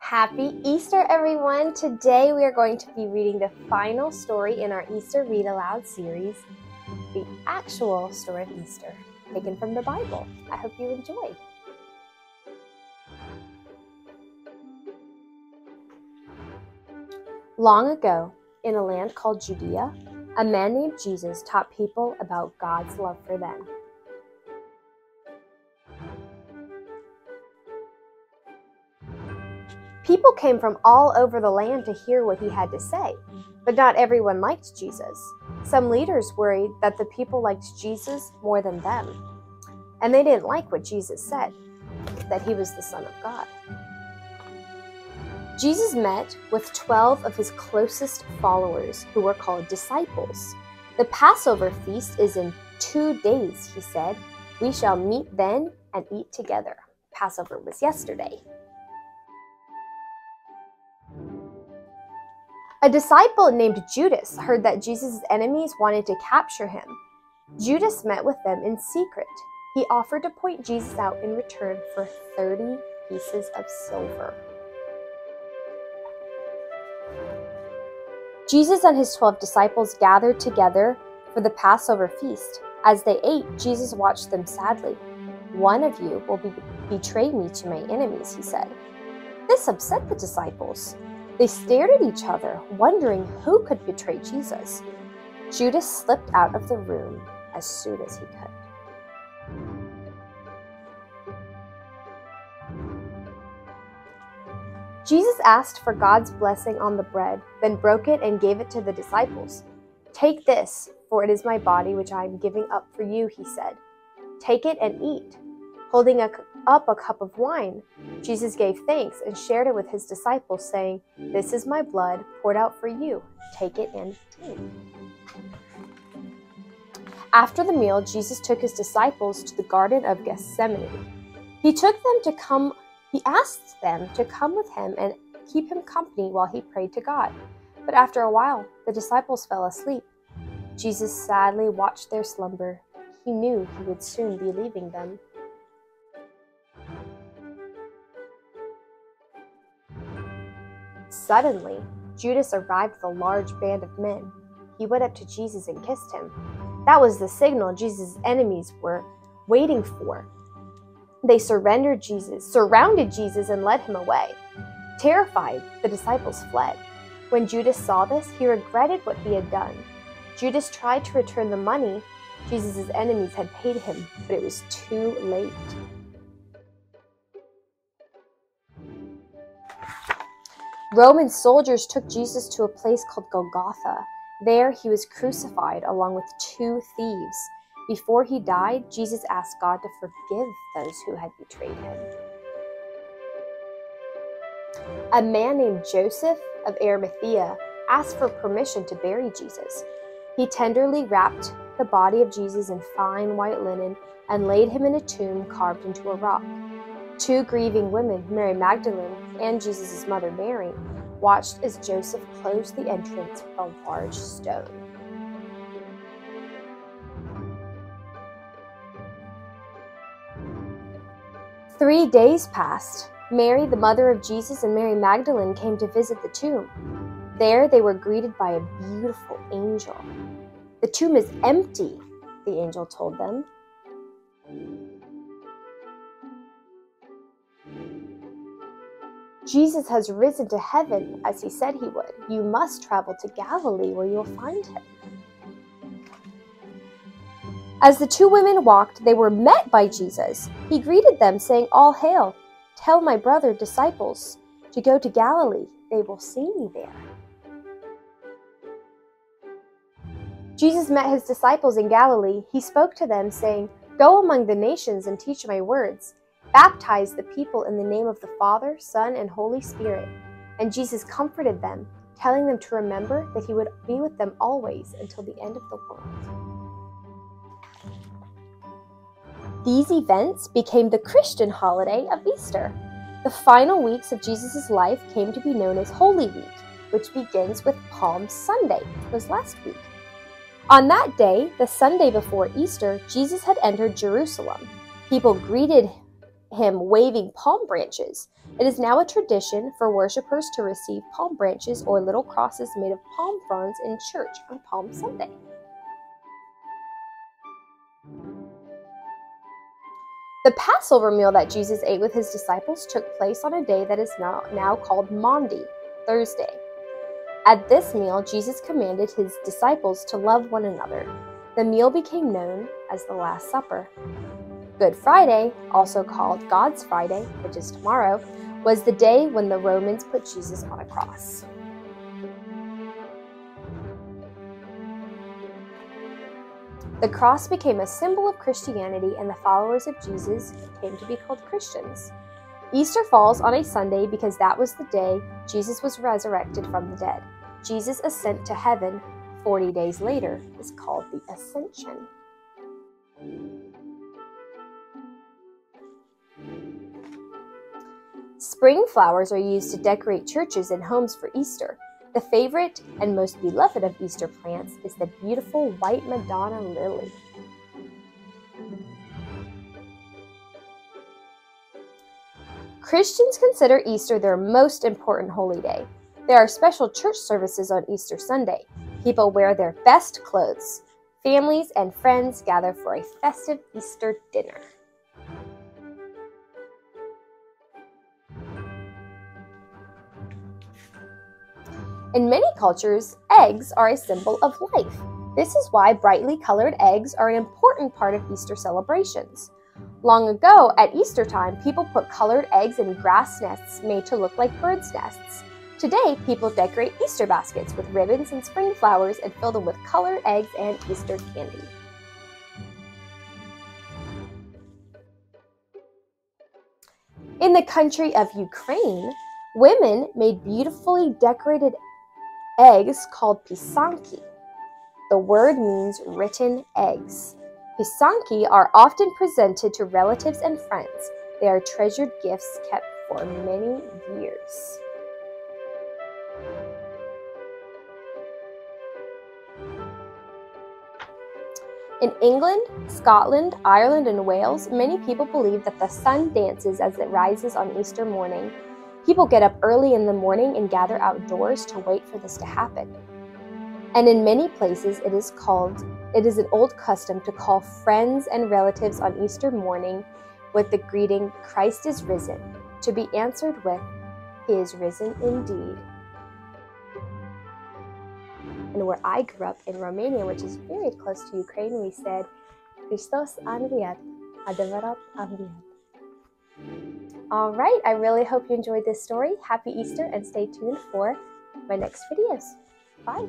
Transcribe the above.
Happy Easter, everyone! Today we are going to be reading the final story in our Easter Read Aloud series, the actual story of Easter, taken from the Bible. I hope you enjoy. Long ago, in a land called Judea, a man named Jesus taught people about God's love for them. People came from all over the land to hear what he had to say, but not everyone liked Jesus. Some leaders worried that the people liked Jesus more than them, and they didn't like what Jesus said that he was the Son of God. Jesus met with 12 of his closest followers, who were called disciples. The Passover feast is in two days, he said. We shall meet then and eat together. Passover was yesterday. A disciple named Judas heard that Jesus' enemies wanted to capture him. Judas met with them in secret. He offered to point Jesus out in return for 30 pieces of silver. Jesus and his 12 disciples gathered together for the Passover feast. As they ate, Jesus watched them sadly. One of you will be betray me to my enemies, he said. This upset the disciples. They stared at each other, wondering who could betray Jesus. Judas slipped out of the room as soon as he could. Jesus asked for God's blessing on the bread, then broke it and gave it to the disciples. Take this, for it is my body which I am giving up for you, he said. Take it and eat. Holding a, up a cup of wine, Jesus gave thanks and shared it with his disciples, saying, This is my blood poured out for you. Take it and drink. After the meal, Jesus took his disciples to the Garden of Gethsemane. He took them to come, he asked them to come with him and keep him company while he prayed to God. But after a while, the disciples fell asleep. Jesus sadly watched their slumber. He knew he would soon be leaving them. Suddenly, Judas arrived with a large band of men. He went up to Jesus and kissed him. That was the signal Jesus' enemies were waiting for. They surrendered Jesus, surrounded Jesus, and led him away. Terrified, the disciples fled. When Judas saw this, he regretted what he had done. Judas tried to return the money Jesus' enemies had paid him, but it was too late. Roman soldiers took Jesus to a place called Golgotha. There he was crucified along with two thieves. Before he died, Jesus asked God to forgive those who had betrayed him. A man named Joseph of Arimathea asked for permission to bury Jesus. He tenderly wrapped the body of Jesus in fine white linen and laid him in a tomb carved into a rock. Two grieving women, Mary Magdalene and Jesus' mother Mary, watched as Joseph closed the entrance with a large stone. Three days passed. Mary, the mother of Jesus, and Mary Magdalene came to visit the tomb. There they were greeted by a beautiful angel. The tomb is empty, the angel told them. Jesus has risen to heaven as he said he would. You must travel to Galilee where you'll find him. As the two women walked, they were met by Jesus. He greeted them, saying, All hail! Tell my brother disciples to go to Galilee. They will see me there. Jesus met his disciples in Galilee. He spoke to them, saying, Go among the nations and teach my words Baptize the people in the name of the Father, Son, and Holy Spirit. And Jesus comforted them, telling them to remember that he would be with them always until the end of the world. These events became the Christian holiday of Easter. The final weeks of Jesus' life came to be known as Holy Week, which begins with Palm Sunday, was last week. On that day, the Sunday before Easter, Jesus had entered Jerusalem. People greeted him waving palm branches. It is now a tradition for worshippers to receive palm branches or little crosses made of palm fronds in church on Palm Sunday. The Passover meal that Jesus ate with his disciples took place on a day that is now, now called Maundy, Thursday. At this meal, Jesus commanded his disciples to love one another. The meal became known as the Last Supper. Good Friday, also called God's Friday, which is tomorrow, was the day when the Romans put Jesus on a cross. The cross became a symbol of Christianity, and the followers of Jesus came to be called Christians. Easter falls on a Sunday because that was the day Jesus was resurrected from the dead. Jesus' ascent to heaven 40 days later is called the Ascension. Spring flowers are used to decorate churches and homes for Easter. The favorite and most beloved of Easter plants is the beautiful white Madonna lily. Christians consider Easter their most important holy day. There are special church services on Easter Sunday. People wear their best clothes. Families and friends gather for a festive Easter dinner. In many cultures, eggs are a symbol of life. This is why brightly colored eggs are an important part of Easter celebrations. Long ago, at Easter time, people put colored eggs in grass nests made to look like birds' nests. Today, people decorate Easter baskets with ribbons and spring flowers and fill them with colored eggs and Easter candy. In the country of Ukraine, women made beautifully decorated eggs called pisanki. The word means written eggs. Pisanki are often presented to relatives and friends. They are treasured gifts kept for many years. In England, Scotland, Ireland, and Wales, many people believe that the sun dances as it rises on Easter morning People get up early in the morning and gather outdoors to wait for this to happen. And in many places, it is called, it is an old custom to call friends and relatives on Easter morning with the greeting, Christ is risen, to be answered with, He is risen indeed. And where I grew up in Romania, which is very close to Ukraine, we said, Christos anviat, adevărat anviat. All right, I really hope you enjoyed this story. Happy Easter and stay tuned for my next videos. Bye.